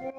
you.